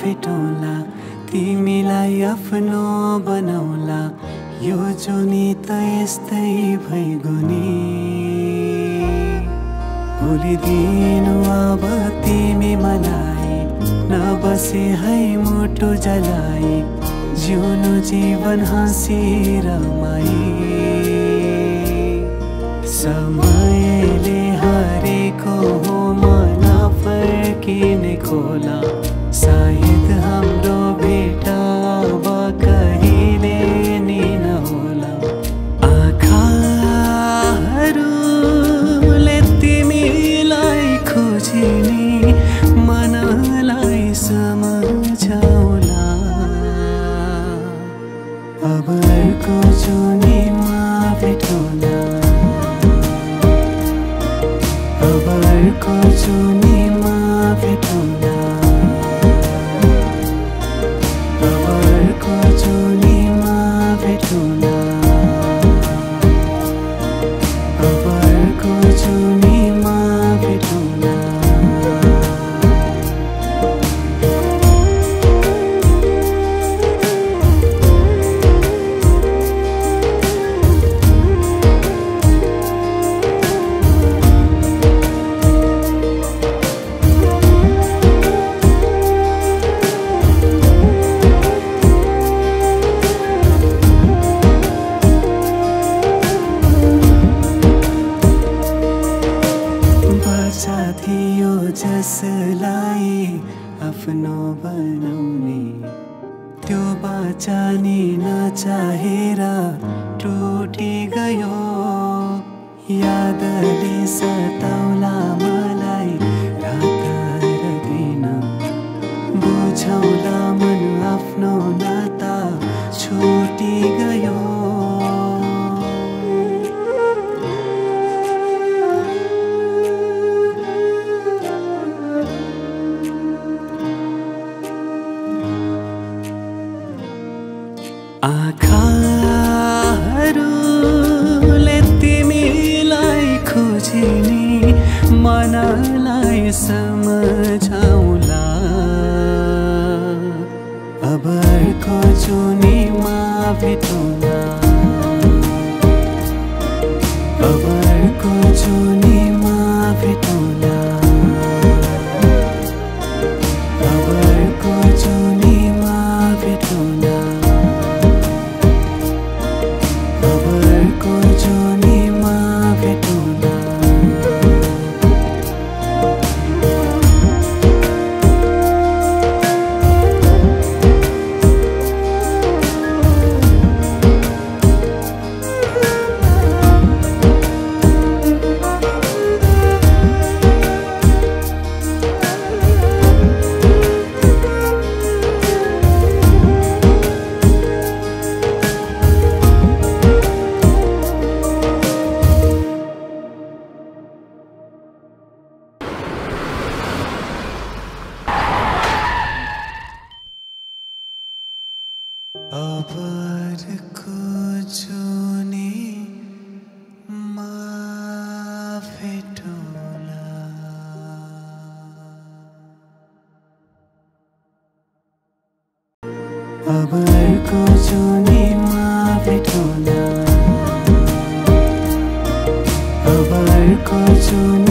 भेटौँला तिमीलाई आफ्नो बनाउला। यो जुनी त यस्तै भइगयो नि। भोलि दिनु अब तिमी मलाई नबसे है मुटु जलाई। जिउनु जीवन हाँसी रमाई समयले हरेको फर्किने खोला सायद हाम्रो भेट कहिले नि नहोला आँखाहरूले अब अर्को जुनीमा अब आफ्नो बनाउने त्यो बाचा नि नचाहेर टुटी गयो यादले सताउला आँखाहरूले तिमीलाई खोजिने मनलाई सम्झाउला। अर्को जुनीमा अब अर्को जुनीमा भेटौँला अब अर्को जुनी